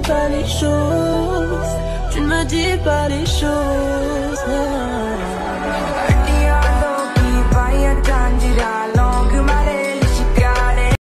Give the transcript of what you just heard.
dis pas les choses. Tu ne me dis pas les choses.